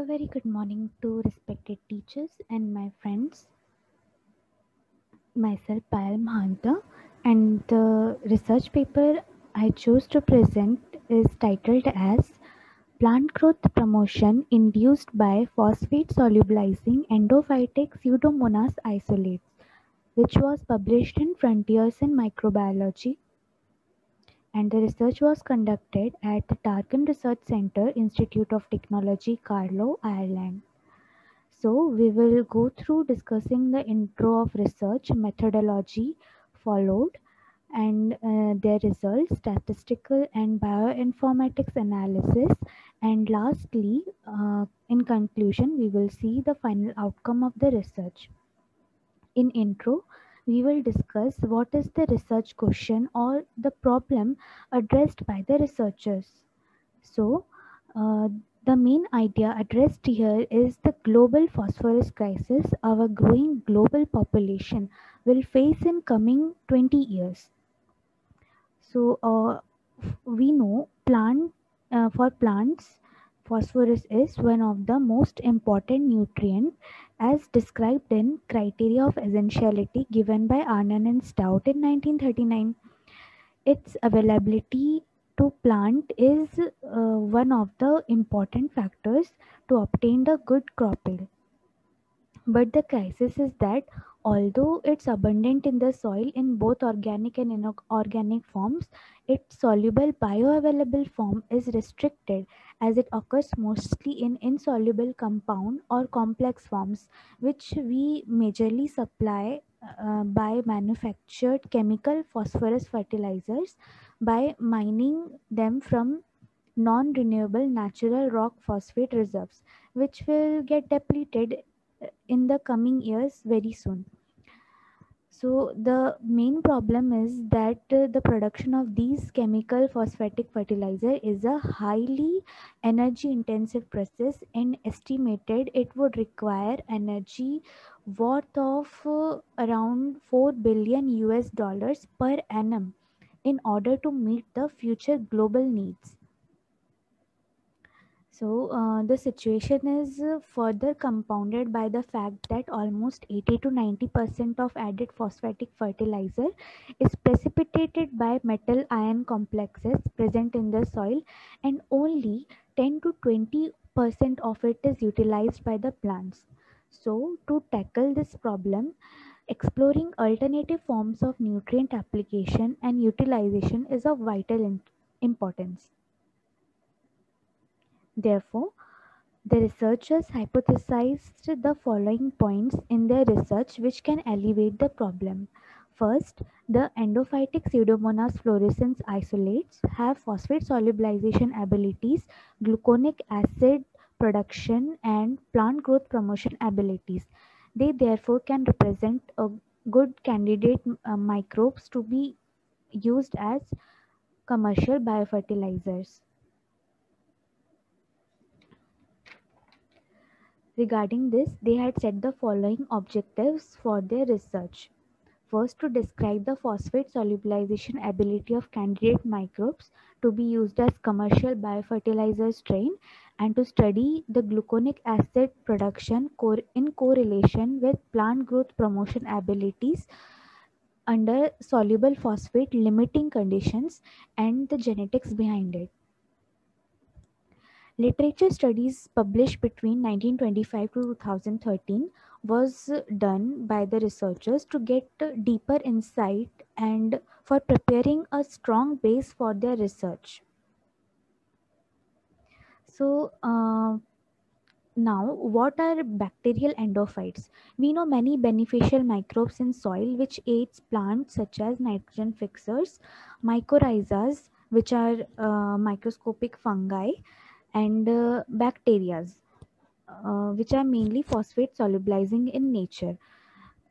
A very good morning to respected teachers and my friends. Myself Payal Mahanta and the research paper I chose to present is titled as Plant Growth Promotion Induced by Phosphate Solubilizing Endophytic Pseudomonas Isolates, which was published in Frontiers in Microbiology and the research was conducted at the Dargan Research Centre, Institute of Technology, Carlow, Ireland. So we will go through discussing the intro of research methodology followed and uh, their results, statistical and bioinformatics analysis, and lastly, uh, in conclusion, we will see the final outcome of the research. In intro, we will discuss what is the research question or the problem addressed by the researchers. So, uh, the main idea addressed here is the global phosphorus crisis our growing global population will face in coming 20 years. So, uh, we know plant uh, for plants phosphorus is one of the most important nutrient as described in criteria of essentiality given by Arnon and Stout in 1939 its availability to plant is uh, one of the important factors to obtain the good crop yield. But the crisis is that although it's abundant in the soil in both organic and inorganic forms, its soluble bioavailable form is restricted as it occurs mostly in insoluble compound or complex forms, which we majorly supply uh, by manufactured chemical phosphorus fertilizers by mining them from non renewable natural rock phosphate reserves, which will get depleted in the coming years very soon so the main problem is that uh, the production of these chemical phosphatic fertilizer is a highly energy intensive process and estimated it would require energy worth of uh, around 4 billion us dollars per annum in order to meet the future global needs so, uh, the situation is uh, further compounded by the fact that almost 80 to 90% of added phosphatic fertilizer is precipitated by metal ion complexes present in the soil, and only 10 to 20% of it is utilized by the plants. So, to tackle this problem, exploring alternative forms of nutrient application and utilization is of vital importance. Therefore, the researchers hypothesized the following points in their research which can alleviate the problem. First, the endophytic Pseudomonas fluorescens isolates have phosphate solubilization abilities, gluconic acid production, and plant growth promotion abilities. They therefore can represent a good candidate uh, microbes to be used as commercial biofertilizers. Regarding this, they had set the following objectives for their research. First, to describe the phosphate solubilization ability of candidate microbes to be used as commercial biofertilizer strain and to study the gluconic acid production in correlation with plant growth promotion abilities under soluble phosphate limiting conditions and the genetics behind it. Literature studies published between 1925 to 2013 was done by the researchers to get deeper insight and for preparing a strong base for their research. So, uh, now, what are bacterial endophytes? We know many beneficial microbes in soil which aids plants such as nitrogen fixers, mycorrhizas, which are uh, microscopic fungi, and uh, bacterias, uh, which are mainly phosphate solubilizing in nature.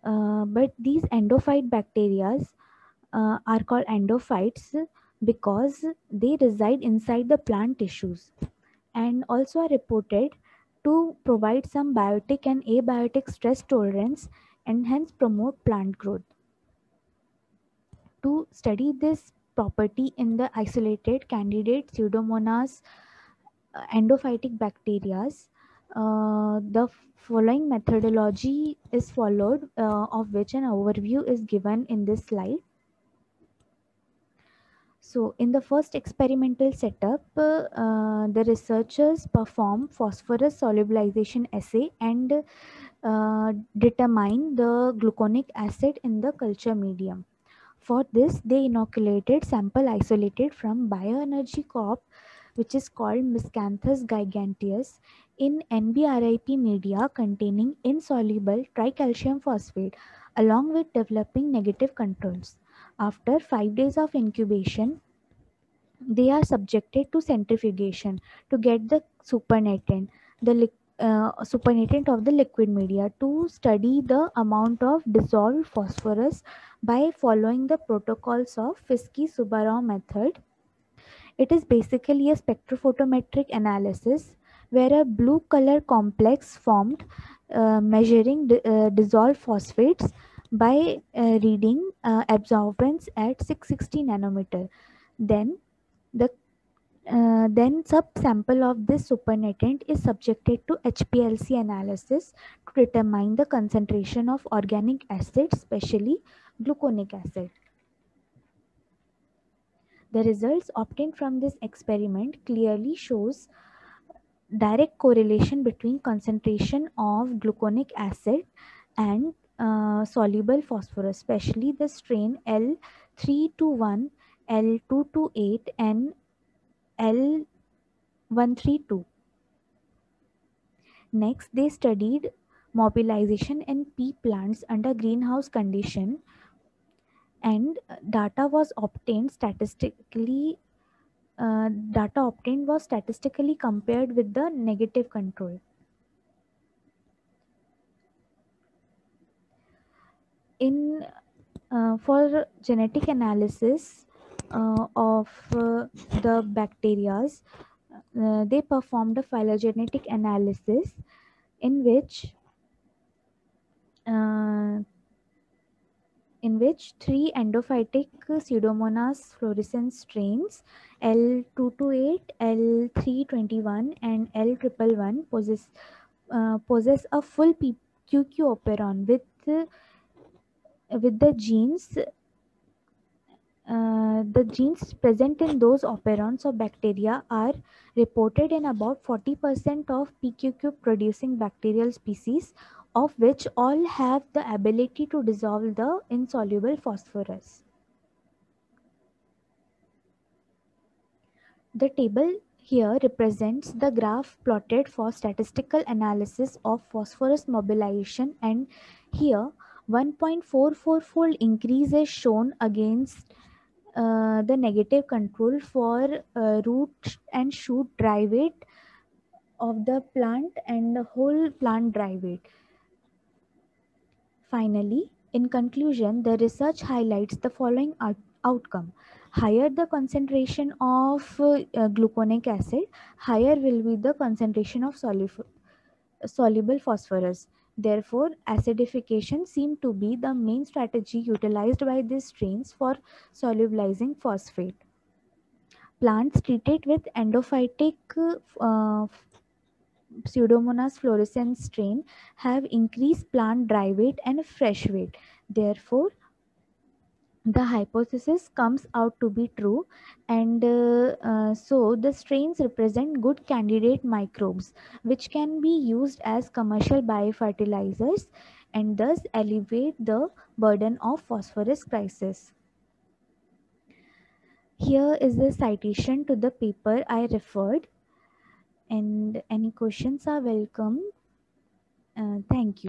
Uh, but these endophyte bacterias uh, are called endophytes because they reside inside the plant tissues and also are reported to provide some biotic and abiotic stress tolerance and hence promote plant growth. To study this property in the isolated candidate Pseudomonas endophytic bacteria, Uh, the following methodology is followed, uh, of which an overview is given in this slide. So, in the first experimental setup, uh, the researchers perform phosphorus solubilization assay and uh, determine the gluconic acid in the culture medium. For this, they inoculated sample isolated from Bioenergy crop, which is called Miscanthus giganteus, in NBRIP media containing insoluble tricalcium phosphate, along with developing negative controls. After five days of incubation, they are subjected to centrifugation to get the supernatant, the uh, supernatant of the liquid media to study the amount of dissolved phosphorus by following the protocols of Fiske-Subbarow method. It is basically a spectrophotometric analysis where a blue color complex formed uh, measuring uh, dissolved phosphates by uh, reading uh, absorbance at 660 nanometer. Then the uh, then subsample of this supernatant is subjected to HPLC analysis to determine the concentration of organic acid, especially gluconic acid. The results obtained from this experiment clearly shows direct correlation between concentration of gluconic acid and uh, soluble phosphorus, especially the strain L321, L228, and L132. Next, they studied mobilization in pea plants under greenhouse condition and data was obtained statistically uh, data obtained was statistically compared with the negative control. In uh, for genetic analysis uh, of uh, the bacterias, uh, they performed a phylogenetic analysis in which uh, in which three endophytic Pseudomonas fluorescens strains L228, L321, and L111 possess, uh, possess a full PQQ operon with, uh, with the genes uh, the genes present in those operons of bacteria are reported in about 40% of PQQ producing bacterial species, of which all have the ability to dissolve the insoluble phosphorus. The table here represents the graph plotted for statistical analysis of phosphorus mobilization and here 1.44 fold increase is shown against uh, the negative control for uh, root and shoot dry weight of the plant and the whole plant dry weight. Finally, in conclusion, the research highlights the following out- outcome. Higher the concentration of uh, gluconic acid, higher will be the concentration of solu- soluble phosphorus. Therefore, acidification seemed to be the main strategy utilized by these strains for solubilizing phosphate. Plants treated with endophytic uh, Pseudomonas fluorescens strain have increased plant dry weight and fresh weight. Therefore, the hypothesis comes out to be true and uh, uh, so the strains represent good candidate microbes which can be used as commercial biofertilizers and thus alleviate the burden of phosphorus crisis here is the citation to the paper i referred and any questions are welcome. Uh, thank you